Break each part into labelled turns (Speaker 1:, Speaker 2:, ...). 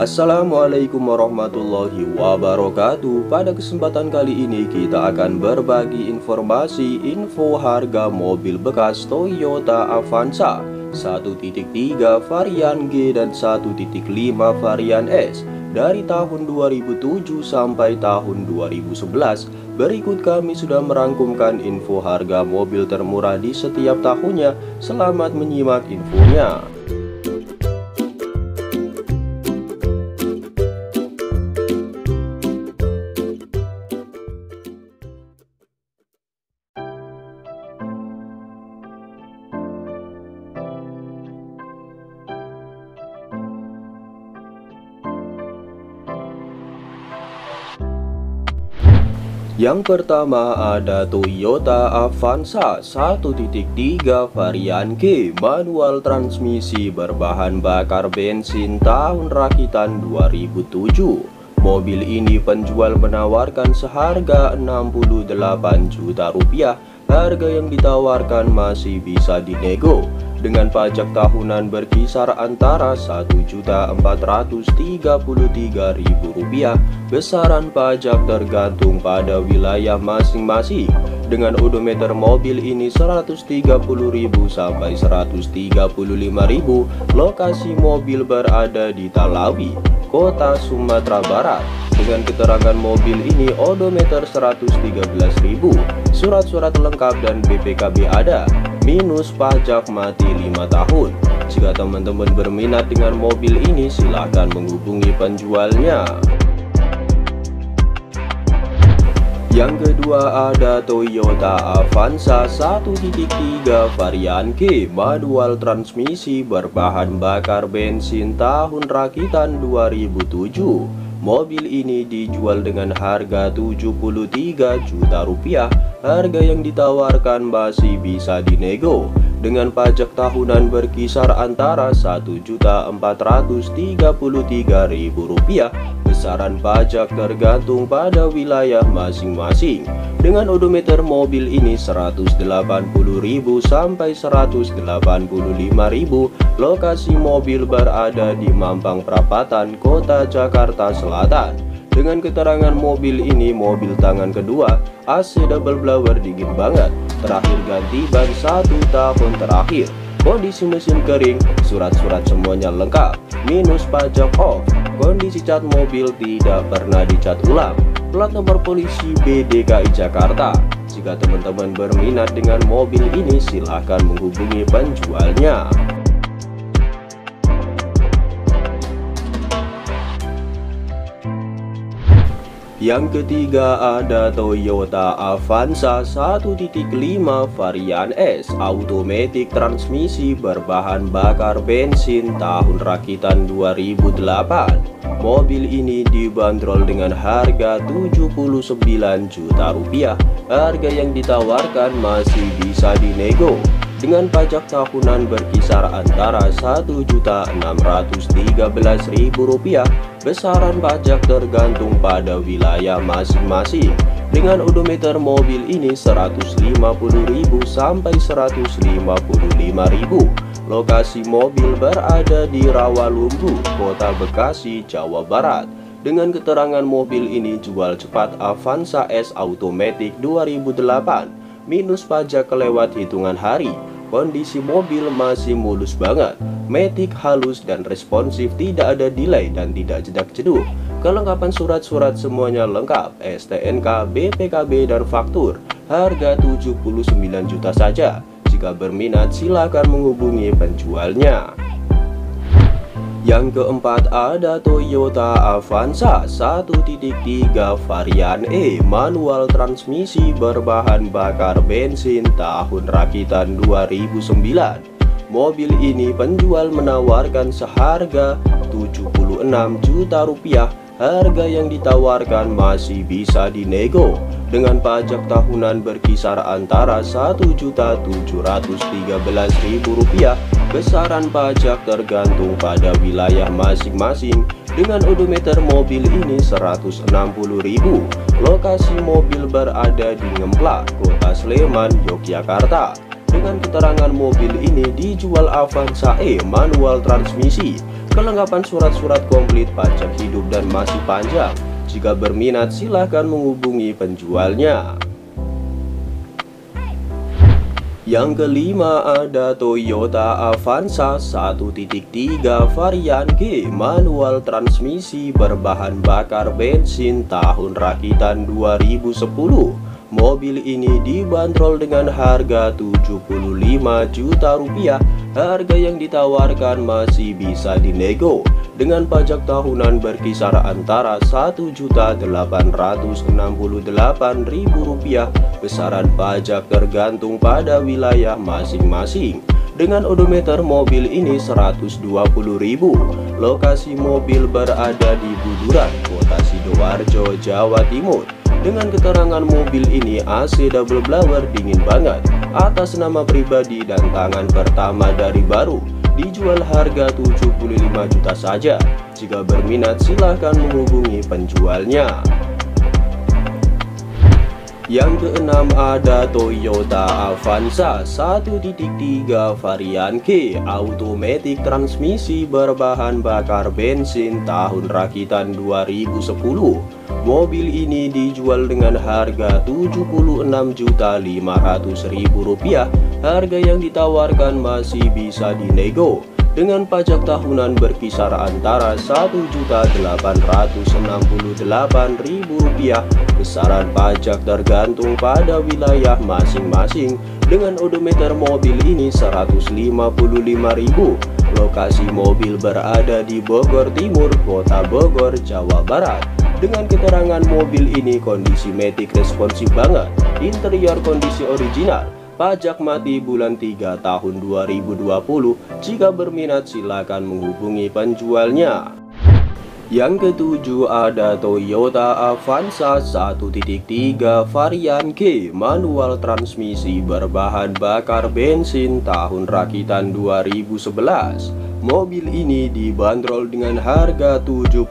Speaker 1: Assalamualaikum warahmatullahi wabarakatuh. Pada kesempatan kali ini kita akan berbagi informasi info harga mobil bekas Toyota Avanza. 1.3 varian G dan 1.5 varian S. Dari tahun 2007 sampai tahun 2011 Berikut kami sudah merangkumkan info harga mobil termurah di setiap tahunnya. Selamat menyimak infonya Yang pertama ada Toyota Avanza 1.3 varian G manual transmisi berbahan bakar bensin tahun rakitan 2007 Mobil ini penjual menawarkan seharga 68 juta rupiah. Harga yang ditawarkan masih bisa dinego dengan pajak tahunan berkisar antara Rp1.433.000 besaran pajak tergantung pada wilayah masing-masing. Dengan odometer mobil ini Rp130.000 sampai Rp135.000 lokasi mobil berada di Talawi kota Sumatera Barat. Dengan keterangan mobil ini odometer 113.000 surat-surat lengkap dan BPKB ada minus pajak mati 5 tahun. Jika teman-teman berminat dengan mobil ini silahkan menghubungi penjualnya. Yang kedua ada Toyota Avanza 1.3 varian G manual transmisi berbahan bakar bensin tahun rakitan 2007 Mobil ini dijual dengan harga 73 juta rupiah. Harga yang ditawarkan masih bisa dinego. Dengan pajak tahunan berkisar antara Rp1.433.000 Besaran pajak tergantung pada wilayah masing-masing. Dengan odometer mobil ini Rp180.000 sampai Rp185.000 Lokasi mobil berada di Mampang Perapatan, Kota Jakarta Selatan. Dengan keterangan mobil ini mobil tangan kedua AC double blower dingin banget. Terakhir ganti ban satu tahun terakhir. Kondisi mesin kering, surat-surat semuanya lengkap. Minus pajak off Kondisi cat mobil tidak pernah dicat ulang. Plat nomor polisi BDKI Jakarta. Jika teman-teman berminat dengan mobil ini silahkan menghubungi penjualnya Yang ketiga ada Toyota Avanza 1.5 varian S. Automatic transmisi berbahan bakar bensin tahun rakitan 2008 Mobil ini dibanderol dengan harga 79 juta rupiah. Harga yang ditawarkan masih bisa dinego dengan pajak tahunan berkisar antara Rp1.613.000 besaran pajak tergantung pada wilayah masing-masing. Dengan odometer mobil ini Rp150.000 sampai Rp155.000 lokasi mobil berada di Rawalumbu Kota Bekasi Jawa Barat. Dengan keterangan mobil ini jual cepat Avanza S Automatic 2008 minus pajak kelewat hitungan hari Kondisi mobil masih mulus banget, metik halus dan responsif, tidak ada delay dan tidak jedak-jeduk. Kelengkapan surat-surat semuanya lengkap, STNK, BPKB, dan faktur. Harga 79 juta saja. Jika berminat silakan menghubungi penjualnya. Yang keempat ada Toyota Avanza 1.3 varian E manual transmisi berbahan bakar bensin tahun rakitan 2009 Mobil ini penjual menawarkan seharga 76 juta rupiah. Harga yang ditawarkan masih bisa dinego dengan pajak tahunan berkisar antara Rp1.713.000 besaran pajak tergantung pada wilayah masing-masing. Dengan odometer mobil ini Rp160.000 lokasi mobil berada di Ngemplak, Kota Sleman, Yogyakarta. Dengan keterangan mobil ini dijual Avanza E manual transmisi. Kelengkapan surat-surat komplit pajak hidup dan masih panjang. Jika berminat silahkan menghubungi penjualnya. Yang kelima ada Toyota Avanza 1.3 varian G manual transmisi berbahan bakar bensin tahun rakitan 2010 Mobil ini dibanderol dengan harga 75 juta rupiah. Harga yang ditawarkan masih bisa dinego dengan pajak tahunan berkisar antara Rp1.868.000 besaran pajak tergantung pada wilayah masing-masing. Dengan odometer mobil ini Rp120.000 lokasi mobil berada di Buduran, Kota Sidoarjo, Jawa Timur dengan keterangan mobil ini AC double blower dingin banget. Atas nama pribadi dan tangan pertama dari baru dijual harga 75 juta saja. Jika berminat silahkan menghubungi penjualnya yang keenam ada Toyota Avanza. 1.3 varian K. Automatic transmisi berbahan bakar bensin tahun rakitan 2010 Mobil ini dijual dengan harga Rp76.500.000 Harga yang ditawarkan masih bisa dinego dengan pajak tahunan berkisar antara Rp1.868.000 besaran pajak tergantung pada wilayah masing-masing. Dengan odometer mobil ini Rp155.000 lokasi mobil berada di Bogor Timur Kota Bogor Jawa Barat. Dengan keterangan mobil ini kondisi metik responsif banget, interior kondisi original, pajak mati bulan 3 tahun 2020. Jika berminat silakan menghubungi penjualnya. Yang ketujuh ada Toyota Avanza 1.3 varian G manual transmisi berbahan bakar bensin tahun rakitan 2011 Mobil ini dibanderol dengan harga 77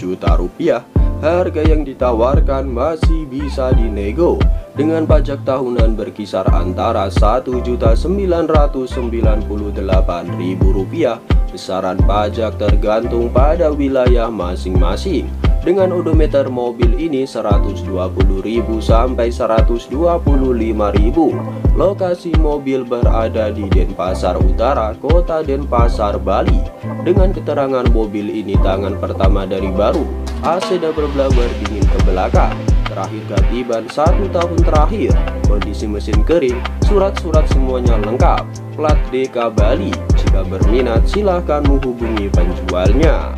Speaker 1: juta rupiah Harga yang ditawarkan masih bisa dinego Dengan pajak tahunan berkisar antara Rp1.998.000 Besaran pajak tergantung pada wilayah masing-masing dengan odometer mobil ini 120.000 sampai 125.000. Lokasi mobil berada di Denpasar Utara, Kota Denpasar, Bali. Dengan keterangan mobil ini tangan pertama dari baru, AC double blower dingin ke belakang. Terakhir ganti ban satu tahun terakhir, kondisi mesin kering, surat-surat semuanya lengkap. Plat DK Bali, jika berminat silahkan menghubungi penjualnya.